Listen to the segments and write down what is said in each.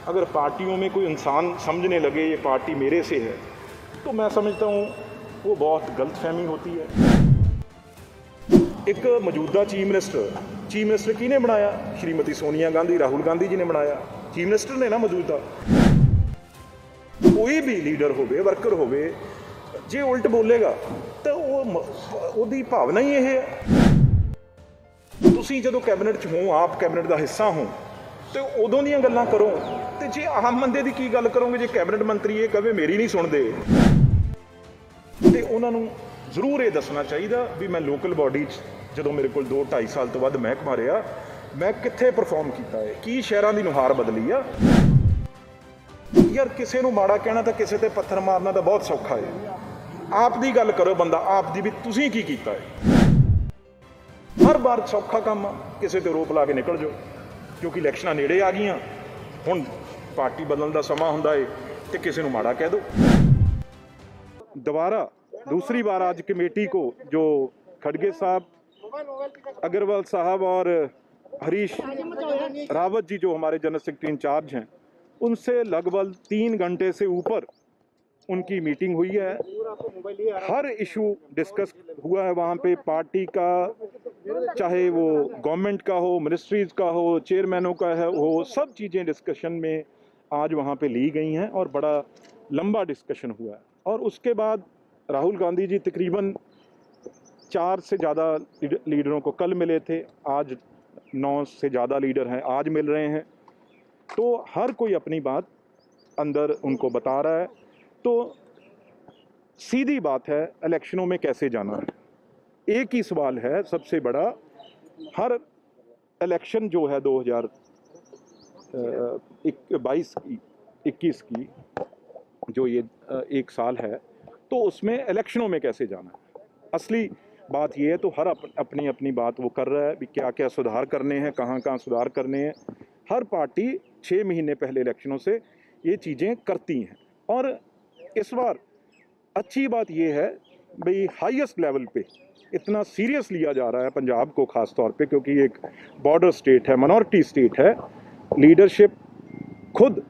अगर पार्टियों में कोई इंसान समझने लगे ये पार्टी मेरे से है तो मैं समझता हूँ वो बहुत गलत फहमी होती है ਇੱਕ ਮੌਜੂਦਾ ਚੀਫ ਮਿਨਿਸਟਰ ਚੀਫ ਮਿਨਿਸਟਰ ਕਿਹਨੇ ਬਣਾਇਆ ਸ਼੍ਰੀਮਤੀ ਸੋਨੀਆ ਗਾਂਧੀ ਰਾਹੁਲ ਗਾਂਧੀ ਜੀ ਨੇ ਬਣਾਇਆ ਚੀਫ ਮਿਨਿਸਟਰ ਨੇ ਨਾ ਮੌਜੂਦਾ ਕੋਈ ਵੀ ਲੀਡਰ ਹੋਵੇ ਵਰਕਰ ਹੋਵੇ ਜੇ ਉਲਟ ਬੋਲੇਗਾ ਤਾਂ ਉਹ ਮ- ਉਹਦੀ ਭਾਵਨਾ ਹੀ ਇਹ ਹੈ ਤੁਸੀਂ ਜਦੋਂ ਕੈਬਨਿਟ 'ਚ ਹੋ ਆਪ ਕੈਬਨਿਟ ਦਾ ਹਿੱਸਾ ਹੋ ਤੇ ਉਦੋਂ ਦੀਆਂ ਗੱਲਾਂ ਕਰੋ ਤੇ ਜੀ ਆਮ ਬੰਦੇ ਦੀ ਕੀ ਗੱਲ ਕਰੋਗੇ ਜੇ ਕੈਬਨਿਟ ਮੰਤਰੀ ਇਹ ਕਹੇ ਮੇਰੀ ਨਹੀਂ ਸੁਣਦੇ? ਤੇ ਉਹਨਾਂ ਨੂੰ ਜ਼ਰੂਰ ਇਹ ਦੱਸਣਾ ਚਾਹੀਦਾ ਵੀ ਮੈਂ ਲੋਕਲ ਬਾਡੀ 'ਚ ਜਦੋਂ ਮੇਰੇ ਕੋਲ 2 2.5 ਸਾਲ ਤੋਂ ਵੱਧ ਮਹਿਕਮਾ ਰਿਹਾ, ਮੈਂ ਕਿੱਥੇ ਪਰਫਾਰਮ ਕੀਤਾ ਹੈ ਕੀ ਸ਼ਹਿਰਾਂ ਦੀ ਨੁਹਾਰ ਬਦਲੀ ਆ? ਯਾਰ ਕਿਸੇ ਨੂੰ ਮਾੜਾ ਕਹਿਣਾ ਤਾਂ ਕਿਸੇ ਤੇ ਪੱਥਰ ਮਾਰਨਾ ਤਾਂ ਬਹੁਤ ਸੌਖਾ ਹੈ ਆਪ ਦੀ ਗੱਲ ਕਰੋ ਬੰਦਾ, ਆਪ ਦੀ ਵੀ ਤੁਸੀਂ ਕੀ ਕੀਤਾ ਹੈ ਹਰ ਵਾਰ ਸੌਖਾ ਕੰਮ ਆ, ਕਿਸੇ ਤੇ ਰੋਪ ਲਾ ਕੇ ਨਿਕਲ ਜਾਓ, ਕਿਉਂਕਿ ਇਲੈਕਸ਼ਨਾਂ ਨੇੜੇ ਆ ਗਈਆਂ, ਹੁਣ ਪਾਰਟੀ ਬਦਲਣ ਦਾ ਸਮਾਂ ਹੁੰਦਾ ਏ ਤੇ ਕਿਸੇ ਨੂੰ ਮਾੜਾ ਕਹਿ ਦਿਓ दोबारा दूसरी बार आज कमेटी को जो खड़गे साहब अग्रवाल साहब और हरीश रावत जी जो हमारे जनरल सेक्रेटरी इंचार्ज हैं उनसे लगभग तीन घंटे से ऊपर उनकी मीटिंग हुई है हर इशू डिस्कस हुआ है वहाँ पे पार्टी का चाहे वो गवर्नमेंट का हो मिनिस्ट्रीज का हो चेयरमैनों का है हो सब चीज़ें डिस्कशन में आज वहाँ पे ली गई हैं और बड़ा लंबा डिस्कशन हुआ है। और उसके बाद राहुल गांधी जी तकरीबन चार से ज़्यादा लीडरों को कल मिले थे। आज नौ से ज़्यादा लीडर हैं, आज मिल रहे हैं। तो हर कोई अपनी बात अंदर उनको बता रहा है। तो सीधी बात है, इलेक्शनों में कैसे जाना है? एक ही सवाल है, सबसे बड़ा, हर इलेक्शन जो है 2022 की 21 की जो ये एक साल है तो उसमें इलेक्शनों में कैसे जाना है? असली बात ये है तो हर अप, अपनी अपनी बात वो कर रहा है भी क्या क्या सुधार करने हैं कहाँ कहाँ सुधार करने हैं। हर पार्टी छः महीने पहले इलेक्शनों से ये चीज़ें करती हैं। और इस बार अच्छी बात ये है भाई हाईएस्ट लेवल पे इतना सीरियस लिया जा रहा है पंजाब को ख़ास तौर पे क्योंकि एक बॉर्डर स्टेट है मिनॉरिटी स्टेट है लीडरशिप खुद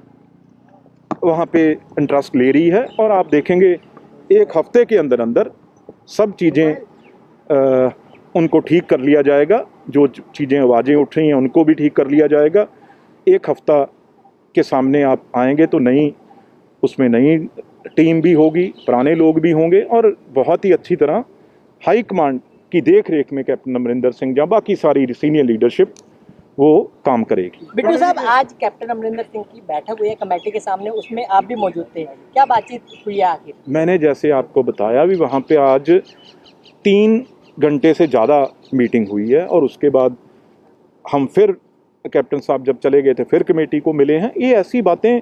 वहाँ पे इंटरेस्ट ले रही है और आप देखेंगे एक हफ़्ते के अंदर अंदर सब चीज़ें उनको ठीक कर लिया जाएगा। जो चीज़ें आवाज़ें उठ रही हैं, उनको भी ठीक कर लिया जाएगा। एक हफ़्ता के सामने आप आएँगे तो नई उसमें नई टीम भी होगी, पुराने लोग भी होंगे और बहुत ही अच्छी तरह हाई कमांड की देख रेख में कैप्टन अमरिंदर सिंह या बाकी सारी सीनियर लीडरशिप वो काम करेगी। बिट्टू साहब आज कैप्टन अमरिंदर सिंह की बैठक हुई है कमेटी के सामने उसमें आप भी मौजूद थे। क्या बातचीत हुई है आखिर? मैंने जैसे आपको बताया भी वहाँ पे आज तीन घंटे से ज़्यादा मीटिंग हुई है और उसके बाद हम फिर कैप्टन साहब जब चले गए थे फिर कमेटी को मिले हैं। ये ऐसी बातें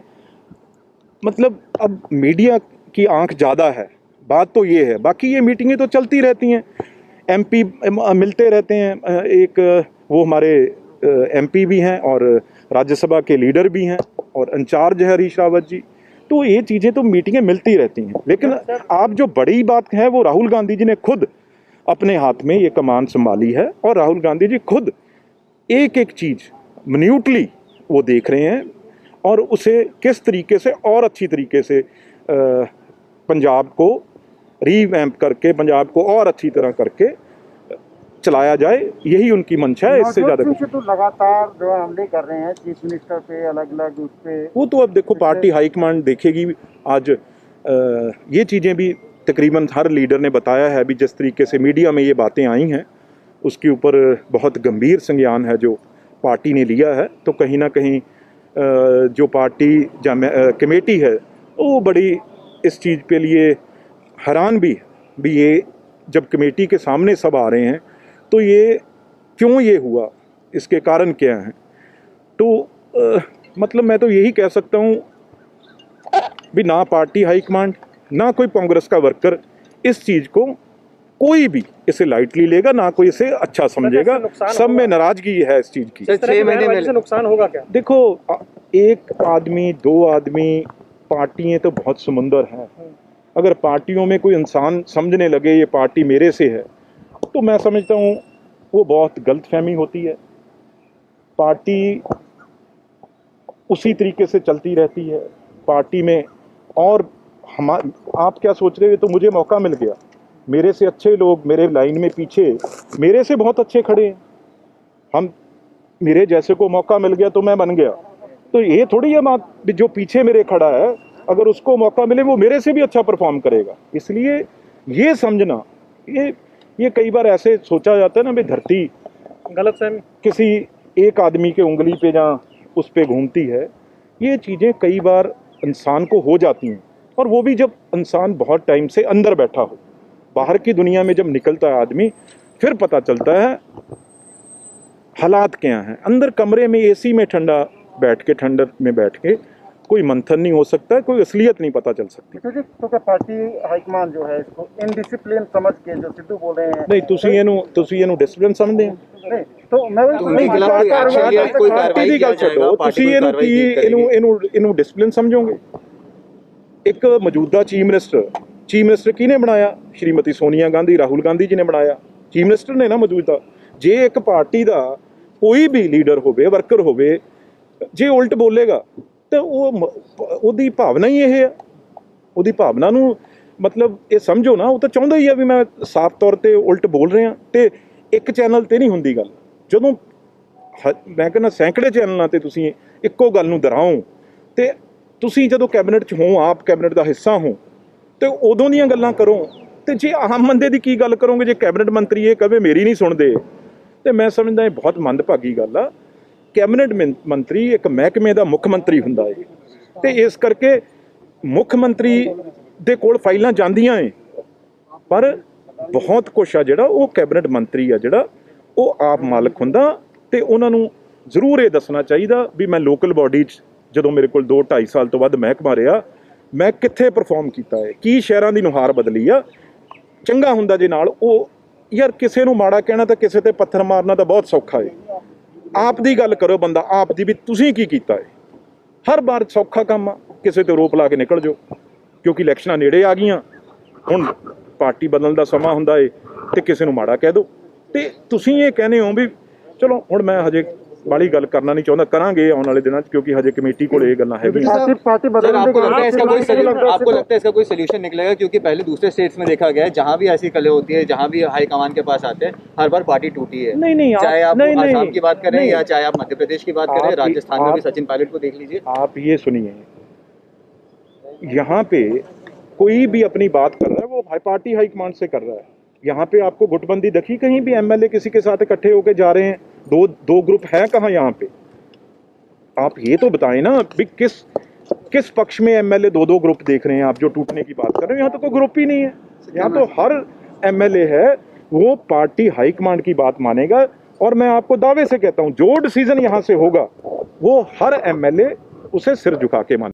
मतलब अब मीडिया की आँख ज़्यादा है। बात तो ये है बाकी ये मीटिंगें तो चलती रहती हैं। एमपी मिलते रहते हैं एक वो हमारे एमपी भी हैं और राज्यसभा के लीडर भी हैं और इंचार्ज है हरीश रावत जी। तो ये चीज़ें तो मीटिंगें मिलती रहती हैं। लेकिन आप जो बड़ी बात है वो राहुल गांधी जी ने खुद अपने हाथ में ये कमान संभाली है और राहुल गांधी जी खुद एक एक चीज़ मिन्यूटली वो देख रहे हैं और उसे किस तरीके से और अच्छी तरीके से पंजाब को रीवैम्प करके पंजाब को और अच्छी तरह करके चलाया जाए यही उनकी मंशा है इससे ज़्यादा कुछ तो लगातार जो है हमले कर रहे हैं चीफ मिनिस्टर पे अलग अलग उस पे। वो तो अब देखो पार्टी हाईकमांड देखेगी। आज ये चीज़ें भी तकरीबन हर लीडर ने बताया है भी जिस तरीके से मीडिया में ये बातें आई हैं उसके ऊपर बहुत गंभीर संज्ञान है जो पार्टी ने लिया है। तो कहीं ना कहीं जो पार्टी कमेटी है वो बड़ी इस चीज़ के लिए हैरान भी भी ये जब कमेटी के सामने सब आ रहे हैं तो ये क्यों ये हुआ? इसके कारण क्या हैं? तो अ, मतलब मैं तो यही कह सकता हूँ भी ना पार्टी हाईकमांड ना कोई कांग्रेस का वर्कर इस चीज़ को कोई भी इसे लाइटली लेगा ना कोई इसे अच्छा समझेगा। सब में नाराज़गी है इस चीज़ की। इस तरह की से नुकसान होगा क्या? देखो एक आदमी दो आदमी पार्टियाँ तो बहुत समुंदर हैं। अगर पार्टियों में कोई इंसान समझने लगे ये पार्टी मेरे से है तो मैं समझता हूँ वो बहुत गलत फहमी होती है। पार्टी उसी तरीके से चलती रहती है। पार्टी में और हम, आप क्या सोच रहे हो? तो मुझे मौका मिल गया। मेरे से अच्छे लोग मेरे लाइन में पीछे, मेरे से बहुत अच्छे खड़े हैं। हम, मेरे जैसे को मौका मिल गया तो मैं बन गया। तो ये थोड़ी है बात, जो पीछे मेरे खड़ा है, अगर उसको मौका मिले वो मेरे से भी अच्छा परफॉर्म करेगा। इसलिए ये समझना, ये ये कई बार ऐसे सोचा जाता है ना भाई धरती गलत फहमी। किसी एक आदमी के उंगली पे जहाँ उस पर घूमती है ये चीज़ें कई बार इंसान को हो जाती हैं। और वो भी जब इंसान बहुत टाइम से अंदर बैठा हो बाहर की दुनिया में जब निकलता है आदमी फिर पता चलता है हालात क्या हैं। अंदर कमरे में एसी में ठंडा बैठ के ठंडर में बैठ के कोई मंथन नहीं हो सकता कोई असलियत नहीं पता चल सकती बिट्टू जी तो क्या पार्टी हाईकमान जो है इसको इनडिसिप्लिन समझ के जो सिद्धू बोल रहे हैं ਨਹੀਂ ਤੁਸੀਂ ਇਹਨੂੰ ਤੁਸੀਂ ਇਹਨੂੰ ਡਿਸਪਲਿਨ ਸਮਝਦੇ ਹੋ नहीं तो मैं वही तो उनके खिलाफ कोई action या कोई कार्रवाई ਪਾਰਟੀ ਦੀ ਗੱਲ किया ਛੱਡੋ जाएगा, पार्टी ਤੁਸੀਂ कोई ਇਹਨੂੰ कार्रवाई ਕੀ नहीं ਇਹਨੂੰ करेगी। ਇਹਨੂੰ ਇਹਨੂੰ ਡਿਸਪਲਿਨ ਸਮਝੋਗੇ ਇੱਕ ਮੌਜੂਦਾ ਚੀਫ ਮਿਨਿਸਟਰ ਚੀਫ ਮਿਨਿਸਟਰ ਕਿਹਨੇ ਬਣਾਇਆ ਸ਼੍ਰੀਮਤੀ ਸੋਨੀਆ ਗਾਂਧੀ ਰਾਹੁਲ ਗਾਂਧੀ ਜੀ ਨੇ ਬਣਾਇਆ ਚੀਫ ਮਿਨਿਸਟਰ ਨੇ ਨਾ ਮੌਜੂਦਾ ਜੇ ਇੱਕ ਪਾਰਟੀ ਦਾ ਕੋਈ ਵੀ ਲੀਡਰ ਹੋਵੇ ਵਰਕਰ ਹੋਵੇ ਜੇ ਉਲਟ ਬੋਲੇਗਾ ਤਾਂ ਉਹ ਮ- ਉਹਦੀ ਭਾਵਨਾ ਹੀ ਇਹ ਹੈ ਉਹਦੀ ਭਾਵਨਾ ਨੂੰ ਮਤਲਬ ਇਹ ਸਮਝੋ ਨਾ, ਉਹ ਤਾਂ ਚਾਹੁੰਦਾ ਹੀ ਆ ਵੀ ਮੈਂ ਸਾਫ਼ ਤੌਰ ਤੇ ਉਲਟ ਬੋਲ ਰਿਹਾ। ਤੇ ਇੱਕ ਚੈਨਲ ਤੇ ਨਹੀਂ ਹੁੰਦੀ ਗੱਲ। ਜਦੋਂ ਹ- ਮੈਂ ਕਹਿੰਦਾ ਸੈਂਕੜੇ ਚੈਨਲਾਂ ਤੇ ਤੁਸੀਂ ਇੱਕੋ ਗੱਲ ਨੂੰ ਦੁਹਰਾਓ, ਤੇ ਤੁਸੀਂ ਜਦੋਂ ਕੈਬਨਿਟ 'ਚ ਹੋ, ਆਪ ਕੈਬਨਿਟ ਦਾ ਹਿੱਸਾ ਹੋ, ਤੇ ਉਦੋਂ ਦੀਆਂ ਗੱਲਾਂ ਕਰੋ। ਤੇ ਜੇ ਆਮ ਬੰਦੇ ਦੀ ਕੀ ਗੱਲ ਕਰੋਗੇ? ਜੇ ਕੈਬਨਿਟ ਮੰਤਰੀ ਇਹ ਕਹੇ ਮੇਰੀ ਨਹੀਂ ਸੁਣਦੇ। ਤੇ ਮੈਂ ਸਮਝਦਾ ਇਹ ਬਹੁਤ ਮੰਦਭਾਗੀ ਗੱਲ ਆ। ਕੈਬਨਿਟ ਮੰ- ਮੰਤਰੀ, ਇੱਕ ਮਹਿਕਮੇ ਦਾ ਮੁੱਖ ਮੰਤਰੀ ਹੁੰਦਾ ਹੈ ਤੇ ਇਸ ਕਰਕੇ ਮੁੱਖ ਮੰਤਰੀ ਦੇ ਕੋਲ ਫਾਈਲਾਂ ਜਾਂਦੀਆਂ ਏ। ਪਰ ਬਹੁਤ ਕੁਛ ਆ ਜਿਹੜਾ ਉਹ ਕੈਬਨਿਟ ਮੰਤਰੀ ਆ ਜਿਹੜਾ ਉਹ ਆਪ ਮਾਲਕ ਹੁੰਦਾ ਤੇ ਉਹਨਾਂ ਨੂੰ ਜ਼ਰੂਰ ਇਹ ਦੱਸਣਾ ਚਾਹੀਦਾ ਵੀ ਮੈਂ ਲੋਕਲ ਬਾਡੀ 'ਚ ਜਦੋਂ ਮੇਰੇ ਕੋਲ 2 2.5 ਸਾਲ ਤੋਂ ਵੱਧ ਮਹਿਕਮਾ ਰਿਹਾ, ਮੈਂ ਕਿੱਥੇ ਪਰਫਾਰਮ ਕੀਤਾ ਹੈ ਕੀ ਸ਼ਹਿਰਾਂ ਦੀ ਨੁਹਾਰ ਬਦਲੀ ਆ? ਚੰਗਾ ਹੁੰਦਾ ਜੇ ਨਾਲ ਉਹ, ਯਾਰ ਕਿਸੇ ਨੂੰ ਮਾੜਾ ਕਹਿਣਾ ਤਾਂ ਕਿਸੇ ਤੇ ਪੱਥਰ ਮਾਰਨਾ ਤਾਂ ਬਹੁਤ ਸੌਖਾ ਹੈ ਆਪ ਦੀ ਗੱਲ ਕਰੋ ਬੰਦਾ, ਆਪ ਦੀ ਵੀ ਤੁਸੀਂ ਕੀ ਕੀਤਾ ਹੈ ਹਰ ਵਾਰ ਸੌਖਾ ਕੰਮ ਆ, ਕਿਸੇ ਤੇ ਰੋਪ ਲਾ ਕੇ ਨਿਕਲ ਜਾਓ, ਕਿਉਂਕਿ ਇਲੈਕਸ਼ਨਾਂ ਨੇੜੇ ਆ ਗਈਆਂ। ਹੁਣ ਪਾਰਟੀ ਬਦਲਣ ਦਾ ਸਮਾਂ ਹੁੰਦਾ ਏ ਤੇ ਕਿਸੇ ਨੂੰ ਮਾੜਾ ਕਹਿ ਦਿਓ ਤੇ ਤੁਸੀਂ ਇਹ ਕਹਿੰਦੇ ਹੋ ਵੀ, ਚਲੋ ਹੁਣ ਮੈਂ ਹਜੇ ਬਾਲੀ ਗੱਲ ਕਰਨਾ ਨਹੀਂ ਚਾਹੁੰਦਾ ਕਰਾਂਗੇ ਆਉਣ ਵਾਲੇ ਦਿਨਾਂ 'ਚ ਕਿਉਂਕਿ ਹਜੇ ਕਮੇਟੀ ਕੋਲ ਇਹ ਗੱਲਾਂ ਹੈਗੀਆਂ पार्टी पार्टी सर बदलने आपको के लगता है इसका कोई लिए solu- आपको लगता है इसका कोई सोल्यूशन निकलेगा क्योंकि पहले दूसरे स्टेट्स में देखा गया है जहां भी ऐसी कले होती है जहां भी हाई कमान के पास आते हैं हर बार पार्टी टूटी है नहीं, नहीं, आप- चाहे आप नहीं, नहीं, आसाम की बात करें नहीं। या चाहे आप मध्य प्रदेश की बात आप करें ही- राजस्थान में भी आप- सचिन पायलट को देख लीजिए आप ये सुनिए यहाँ पे कोई भी अपनी बात कर रहा है वो हाई पार्टी हाईकमांड से कर रहा है यहाँ पे आपको गुटबंदी दिखी कहीं भी एमएलए किसी के साथ इकट्ठे होके जा रहे हैं दो दो ग्रुप हैं कहाँ यहाँ पे? आप ये तो बताएँ ना भी किस किस पक्ष में एमएलए दो दो ग्रुप देख रहे हैं आप जो टूटने की बात कर रहे हो? यहाँ तो कोई ग्रुप ही नहीं है। यहाँ तो हर एमएलए है, वो पार्टी हाईकमांड की बात मानेगा और मैं आपको दावे से कहता हूँ, जो डिसीज़न यहाँ से होगा, वो हर एमएलए उसे सिर झुका के माने